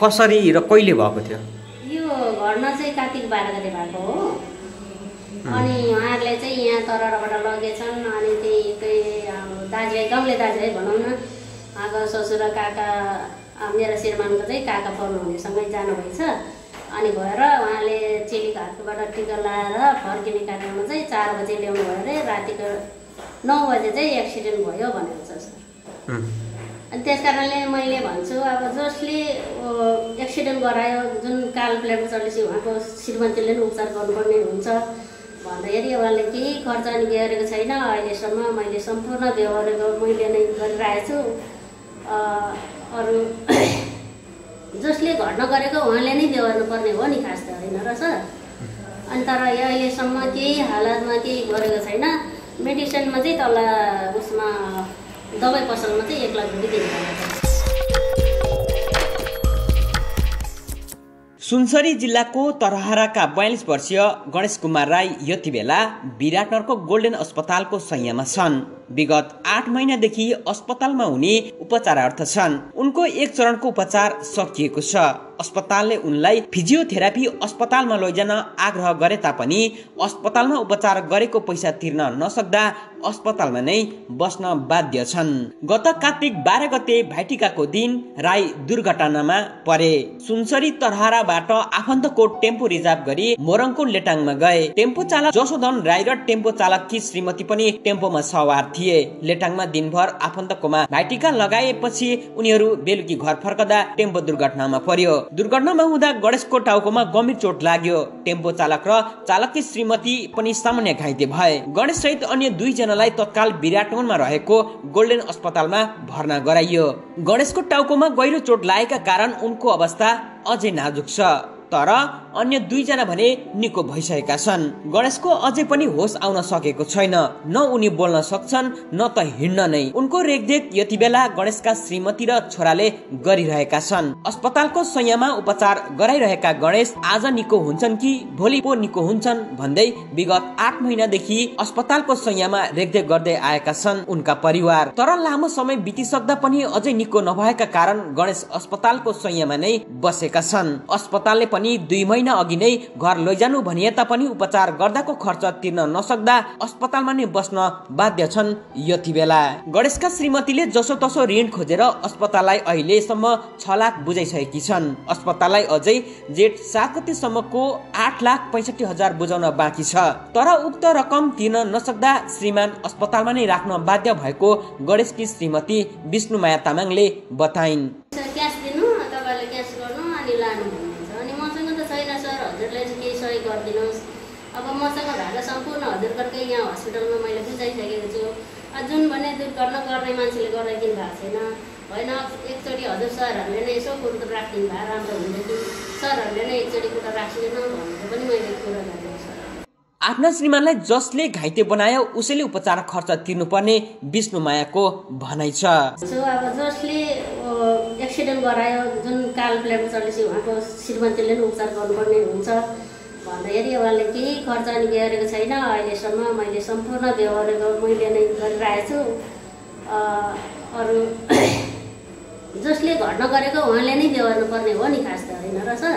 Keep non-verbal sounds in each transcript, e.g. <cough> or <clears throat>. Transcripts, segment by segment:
कसरी र कहिले भएको थियो? यो घरमा चाहिँ कार्तिक बाह्र गते भएको हो। अनि उहाँहरूले चाहिँ यहाँ तरबाट लगेछन् अनि त्यही त्यही अब दाजुभाइ गाउँले दाजुभाइ भनौँ न उहाँको ससुर काका अब मेरो श्रीमानको चाहिँ काका पर्नुहुनेसँगै जानुभएछ। अनि भएर उहाँले चेलीको हातबाट टिका लाएर फर्किने कार्यक्रममा चाहिँ चार बजे ल्याउनु भयो अरे। रातिको नौ बजे चाहिँ एक्सिडेन्ट भयो भनेको छ सर। त्यस कारणले मैले भन्छु अब जसले एक्सिडेन्ट गरायो जुन काल प्लेटमा चलेपछि उहाँको श्रीमतीले पनि उपचार गर्नुपर्ने हुन्छ। भन्दाखेरि उहाँले केही खर्च नि गरेको छैन। अहिलेसम्म मैले सम्पूर्ण व्यवहारको मैले नै गरिरहेको छु। अरू <coughs> जसले घटना गरेको उहाँले नै बेहोर्नु पर्ने हो नि खास त होइन र सर? अनि तर अहिलेसम्म केही हालतमा केही गरेको छैन। मेडिसिनमा चाहिँ तल उसमा दबाई पसलमा चाहिँ एक लाख रुपियाँ सुनसरी जिल्लाको तरहराका बयालिस वर्षीय गणेश कुमार राई यति बेला विराटनगरको गोल्डेन अस्पतालको सयमा छन्। विगत आठ महिनादेखि अस्पतालमा हुने उपचारार्थ छन्। उनको एक चरणको उपचार सकिएको छ। अस्पतालले उनलाई फिजियोथेरापी अस्पतालमा लैजान आग्रह गरे तापनि अस्पतालमा उपचार गरेको पैसा तिर्न नसक्दा अस्पतालमा नै बस्न बाध्य छन्। गत कार्तिक बाह्र गते भाइटिकाको दिन राई दुर्घटनामा परे। सुनसरी तरहाराबाट आफन्तको टेम्पो रिजर्भ गरी मोरङको लेटाङमा गए। टेम्पो चालक जसोधन राई र टेम्पो चालककी श्रीमती पनि टेम्पोमा सवार थिए। लेटाङमा दिनभर आफन्तकोमा भाइटिका लगाएपछि उनीहरू बेलुकी घर फर्कदा टेम्पो दुर्घटनामा पर्यो। दुर्घटनामा हुँदा गणेशको टाउकोमा गम्भीर चोट लाग्यो। टेम्पो चालक र चालकी श्रीमती पनि सामान्य घाइते भए। गणेश सहित अन्य दुईजनालाई तत्काल विराटनगरमा रहेको गोल्डेन अस्पतालमा भर्ना गराइयो। गणेशको टाउकोमा गहिरो चोट लागेका कारण उनको अवस्था अझै नाजुक छ। तर अन्य दुईजना भने निको भइसकेका छन्। गणेशको अझै पनि होस आउन सकेको छैन। न उनी बोल्न सक्छन् न त हिँड्न नै। उनको रेखदेख यति बेला गणेशका श्रीमती र छोराले गरिरहेका छन्। अस्पतालको सयमा उपचार गराइरहेका गणेश आज निको हुन्छन् कि भोलि पो निको हुन्छन् भन्दै विगत आठ महिनादेखि अस्पतालको सयमा रेखदेख गर्दै आएका छन् उनका परिवार। तर लामो समय बितिसक्दा पनि अझै निको नभएका कारण गणेश अस्पतालको सयमा नै बसेका छन्। अस्पतालले पनि दुई महिना अघि नै घर लैजानु भनिए तापनि उपचार गर्दाको खर्च तिर्न नसक्दा अस्पतालमा नै बस्न बाध्य छन्। यति बेला। गणेशका श्रीमतीले जसो तसो ऋण खोजेर अस्पताललाई अहिलेसम्म छ लाख बुझाइसकेकी छन्। अस्पताललाई अझै जेठ सात गतेसम्मको आठ लाख पैँसठी हजार बुझाउन बाँकी छ। तर उक्त रकम तिर्न नसक्दा श्रीमान अस्पतालमा नै राख्न बाध्य भएको गणेशकी श्रीमती विष्णुमाया तामाङले बताइन्। क्यास दिनु तपाईँले क्यास गर्नु अनि लानु भन्नुहुन्छ अनि मसँग त छैन सर हजुरले चाहिँ केही सहयोग गरिदिनुहोस् अब मसँग भएको सम्पूर्ण हजुरघरकै यहाँ हस्पिटलमा मैले बुझाइसकेको छु। जुन भने दुर्घटना गर्ने मान्छेले गराइदिनु भएको छैन। होइन एकचोटि हजुर सरहरूले नै यसो कुरो राखिदिनु भए राम्रो हुन्थ्यो कि? सरहरूले नै एकचोटि कुरा राखिदिनु भनेर पनि मैले कुरा गरेको सर आफ्ना श्रीमानलाई जसले घाइते बनायो उसैले उपचार खर्च तिर्नुपर्ने विष्णु मायाको भनाइ छ। सो अब जसले एक्सिडेन्ट गरायो जुन काल प्लेटमा चलेपछि उहाँको श्रीमतीले पनि उपचार गर्नुपर्ने हुन्छ। भन्दाखेरि उहाँले केही खर्च नि गरेको छैन अहिलेसम्म मैले सम्पूर्ण व्यवहारको मैले नै गरिरहेको छु। अरू <clears throat> जसले घटना गरेको उहाँले नै बेहोर्नु पर्ने हो नि खास त होइन र सर?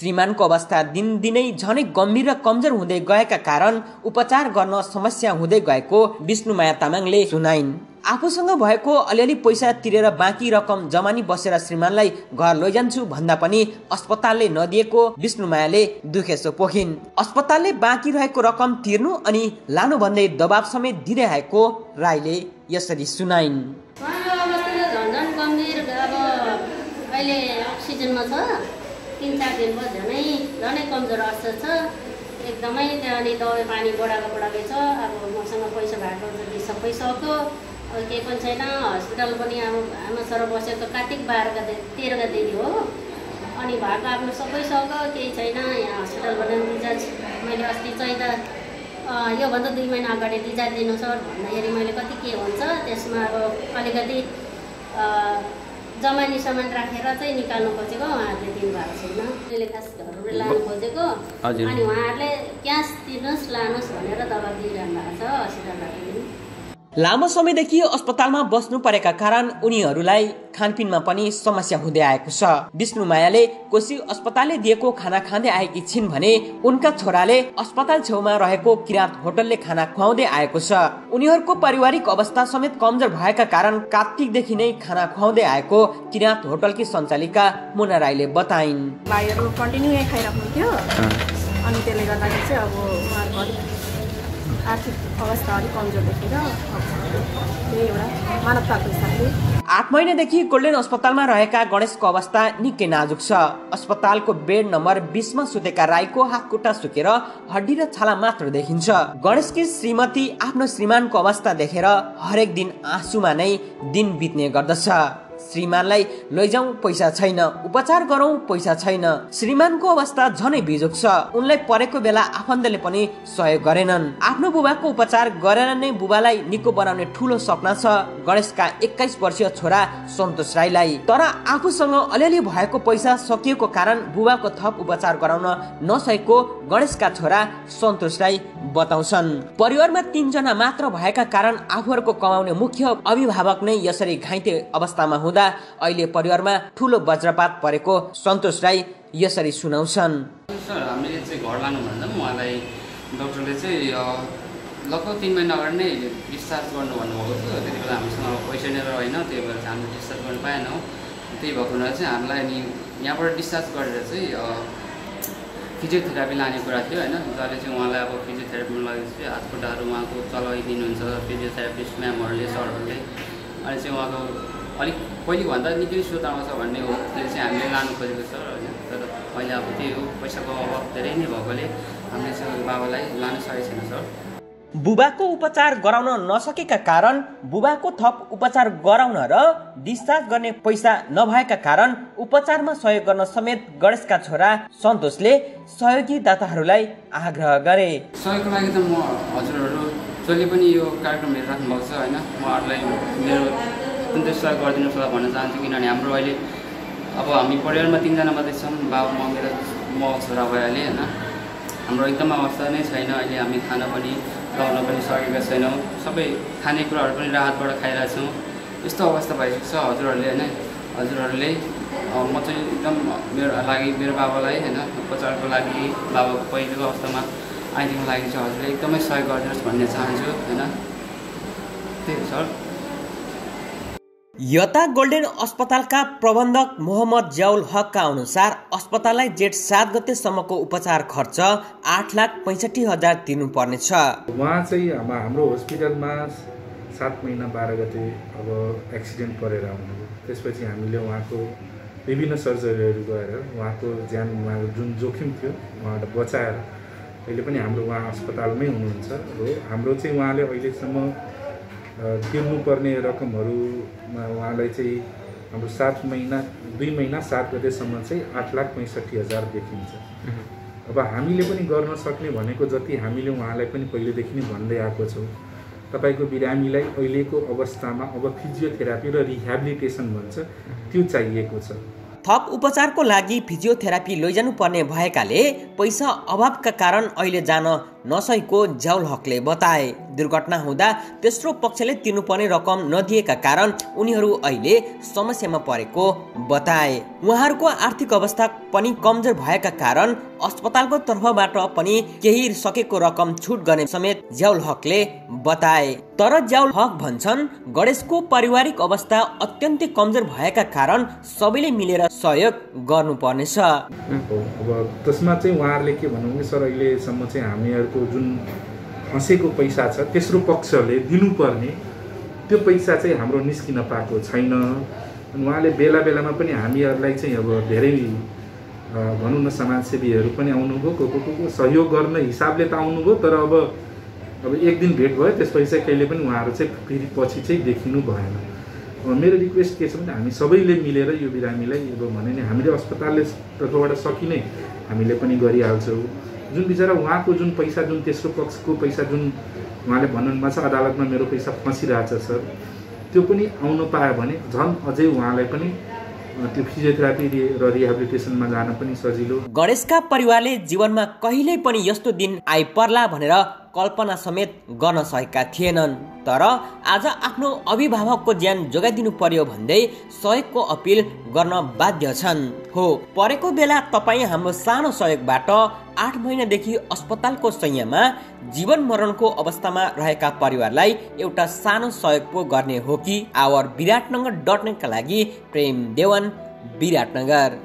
श्रीमानको अवस्था दिनदिनै झनै गम्भीर र कमजोर हुँदै गएका कारण उपचार गर्न समस्या हुँदै गएको विष्णुमाया तामाङले सुनाइन्। आफूसँग भएको अलिअलि पैसा तिरेर बाँकी रकम जमानी बसेर श्रीमानलाई घर लैजान्छु भन्दा पनि अस्पतालले नदिएको विष्णुमायाले दुखेसो पोखिन्। अस्पतालले बाँकी रहेको रकम तिर्नु अनि लानु भन्दै दबाब समेत आएको राईले यसरी सुनाइन्। एकदमै त्यो अनि दबाई पानी बढाएको बढाएकै छ। अब मसँग पैसा भएको सबै सक्यो। केही पनि छैन? हस्पिटल पनि अब आमा छोरा बसेको कार्तिक बाह्र गते तेह्र गतेदेखि हो। अनि भएको आफ्नो सबै सक्यो केही छैन। यहाँ हस्पिटलबाट रिचार्ज मैले अस्ति चाहिँ त अँ, योभन्दा दुई महिना अगाडि रिचार्ज दिनु सर भन्दाखेरि मैले कति के हुन्छ त्यसमा अब अलिकति जमानी सामान राखेर चाहिँ निकाल्नु खोजेको। उहाँहरूले दिनुभएको छैन। मैले खास घरबाट लानु खोजेको। अनि उहाँहरूले क्यास दिनुहोस् लानुहोस् भनेर दबाई दिइरहनु भएको छ हस्पिटलबाट पनि। लामो समयदेखि अस्पतालमा बस्नु परेका कारण उनीहरूलाई खानपिनमा पनि समस्या हुँदै आएको छ। विष्णु मायाले कोशी अस्पतालले दिएको खाना खाँदै आएकी छिन् भने उनका छोराले अस्पताल छेउमा रहेको किराँत होटलले खाना खुवाउँदै आएको छ। उनीहरूको पारिवारिक अवस्था समेत कमजोर भएका कारण कार्तिकदेखि नै खाना खुवाउँदै आएको किराँत होटलकी सञ्चालिका मुना राईले बताइन्। अनि त्यसले गर्दाखेरि चाहिँ अब उहाँहरूको अलिक आर्थिक अवस्था अलिक कमजोर देखेर त्यही एउटा मानवताको हिसाबले। आठ महिनादेखि गोल्डेन अस्पतालमा रहेका गणेशको अवस्था निकै नाजुक छ। अस्पतालको बेड नम्बर बिसमा सुतेका राईको हात खुट्टा सुकेर हड्डी र छाला मात्र देखिन्छ। गणेशकी श्रीमती आफ्नो श्रीमानको अवस्था देखेर हरेक दिन आँसुमा नै दिन बित्ने गर्दछ। श्रीमानलाई लैजाउँ पैसा छैन। उपचार गरौँ पैसा छैन। श्रीमानको अवस्था झनै बिजोक छ। उनलाई परेको बेला आफन्तले पनि सहयोग गरेनन्। आफ्नो बुबाको उपचार गरेर नै बुबालाई निको बनाउने ठुलो सपना छ। गणेशका एक्काइस वर्षीय छोरा सन्तोष राईलाई। तर आफूसँग अलिअलि भएको पैसा सकिएको कारण बुबाको थप उपचार गराउन नसकेको गणेशका छोरा सन्तोष राई बताउँछन्। परिवारमा तिनजना मात्र भएका कारण आफूहरूको कमाउने मुख्य अभिभावक नै यसरी घाइते अवस्थामा हुँदा हुँदा अहिले परिवारमा ठुलो वज्रपात परेको सन्तोष राई यसरी सुनाउँछन्। सर हामीले चाहिँ घर लानु भन्दा पनि उहाँलाई डक्टरले चाहिँ लगभग तिन महिना अगाडि नै डिस्चार्ज गर्नु भन्नुभएको थियो। त्यति बेला हामीसँग पैसा नै रहेन त्यही भएर चाहिँ हामीले डिस्चार्ज गर्नु पाएनौँ। त्यही भएको हुनाले चाहिँ हामीलाई अनि यहाँबाट डिस्चार्ज गरेर चाहिँ फिजियोथेरापी लाने कुरा थियो होइन। जसले चाहिँ उहाँलाई अब फिजियोथेरापीमा लगेपछि हात खुट्टाहरू उहाँको चलाइदिनुहुन्छ फिजियोथेरापिस्ट म्यामहरूले सरहरूले। अनि चाहिँ उहाँको अलिक पहिलेभन्दा निकै सुधारमा छ भन्ने हो। त्यो चाहिँ हामीले लानु खोजेको छ। होइन तर अहिले अब त्यही हो। पैसाको अभाव धेरै नै भएकोले हामीले चाहिँ बाबालाई लानु सकेको छैन सर। बुबाको उपचार गराउन नसकेका कारण बुबाको थप उपचार गराउन र डिस्चार्ज गर्ने पैसा नभएका कारण उपचारमा सहयोग गर्न समेत गणेशका छोरा सन्तोषले सहयोगी दाताहरूलाई आग्रह गरे। सहयोगको लागि त म हजुरहरू जसले पनि यो कार्यक्रम हेरिराख्नु भएको छ होइन? उहाँहरूलाई मेरो सन्तुष्ट गरिदिनु होला भन्न चाहन्छु किनभने हाम्रो अहिले अब हामी परिवारमा तिनजना मात्रै छौँ बाबा म मेरो म छोरा भइहालेँ होइन। हाम्रो एकदम अवस्था नै छैन अहिले हामी खाना पनि लगाउन पनि सकेका छैनौँ। सबै खानेकुराहरू पनि राहतबाट खाइरहेछौँ यस्तो अवस्था भइसकेको छ हजुरहरूले होइन। हजुरहरूले म चाहिँ एकदम मेरो लागि मेरो बाबालाई होइन उपचारको लागि बाबाको पहिलेको अवस्थामा आइदिनुको लागि चाहिँ हजुरले एकदमै सहयोग गरिदिनुहोस् भन्ने चाहन्छु होइन। त्यही सर। यता गोल्डेन अस्पतालका प्रबन्धक मोहम्मद ज्याउल हकका अनुसार अस्पताललाई जेठ सात गतेसम्मको उपचार खर्च आठ लाख पैँसठी हजार तिर्नुपर्नेछ। उहाँ चाहिँ हाम्रो हस्पिटलमा सात महिना बाह्र गते अब एक्सिडेन्ट परेर आउनुभयो त्यसपछि हामीले उहाँको विभिन्न सर्जरीहरू गरेर उहाँको ज्यान उहाँको जुन जोखिम थियो उहाँलाई बचाएर अहिले पनि हाम्रो उहाँ अस्पतालमै हुनुहुन्छ। हो हाम्रो चाहिँ उहाँले अहिलेसम्म तिर्नुपर्ने रकमहरूमा उहाँलाई चाहिँ हाम्रो सात महिना दुई महिना सात गतेसम्म चाहिँ आठ लाख पैँसठी हजार देखिन्छ। अब हामीले पनि गर्न सक्ने भनेको जति हामीले उहाँलाई पनि पहिलेदेखि नै भन्दै आएको छौँ। तपाईँको बिरामीलाई अहिलेको अवस्थामा अब फिजियोथेरापी र रिहेबिलिटेसन भन्छ त्यो चाहिएको छ। थप उपचारको लागि फिजियोथेरापी लैजानु पर्ने भएकाले पैसा अभावका कारण अहिले जान नसकेको ज्याउल हकले बताए। दुर्घटना हुँदा तेस्रो पक्षले तिर्नुपर्ने रकम नदिएका कारण उनीहरू अहिले समस्यामा परेको बताए। उहाँहरूको आर्थिक अवस्था पनि कमजोर भएका कारण अस्पतालको तर्फबाट पनि केही सकेको रकम छुट गर्ने समेत ज्याउल हकले बताए। तर ज्याउल हक भन्छन् गणेशको पारिवारिक अवस्था अत्यन्तै कमजोर भएका कारण सबैले मिलेर सहयोग गर्नुपर्नेछ। त्यसमा चाहिँ उहाँहरूले के भन्नुहुन्छ सर अहिलेसम्म चाहिँ हामीहरू उहाँको जुन फँसेको पैसा छ तेस्रो पक्षले दिनुपर्ने त्यो पैसा चाहिँ हाम्रो निस्किन पाएको छैन। उहाँले बेला बेलामा पनि हामीहरूलाई चाहिँ अब धेरै भनौँ न समाजसेवीहरू पनि आउनुभयो को को को सहयोग गर्ने हिसाबले त आउनुभयो तर अब अब एक दिन भेट भयो त्यसपछि चाहिँ कहिले पनि उहाँहरू चाहिँ फेरि पछि चाहिँ देखिनु भएन। मेरो रिक्वेस्ट के छ भने हामी सबैले मिलेर यो बिरामीलाई अब भने नि हामीले अस्पतालले तर्फबाट सकि नै हामीले पनि गरिहाल्छौँ। जुन बिचरा उहाँको जुन पैसा जुन तेस्रो पक्षको पैसा जुन उहाँले भन्नुभएको छ अदालतमा मेरो पैसा फँसिरहेछ सर त्यो पनि आउनु पायो भने झन् अझै उहाँलाई पनि त्यो फिजियोथेरापी र रिहेबिलिटेसनमा जान पनि सजिलो। गणेशका परिवारले जीवनमा कहिल्यै पनि यस्तो दिन आइपर्ला भनेर कल्पना समेत गर्न सकेका थिएनन्। तर आज आफ्नो अभिभावकको ज्यान जोगाइदिनु पर्यो भन्दै सहयोगको अपिल गर्न बाध्य छन्। हो परेको बेला तपाईँ हाम्रो सानो सहयोगबाट आठ महिनादेखि अस्पतालको सयमा जीवन मरणको अवस्थामा रहेका परिवारलाई एउटा सानो सहयोग पो गर्ने हो कि? आवर विराटनगर डट नेटका लागि प्रेम देवान विराटनगर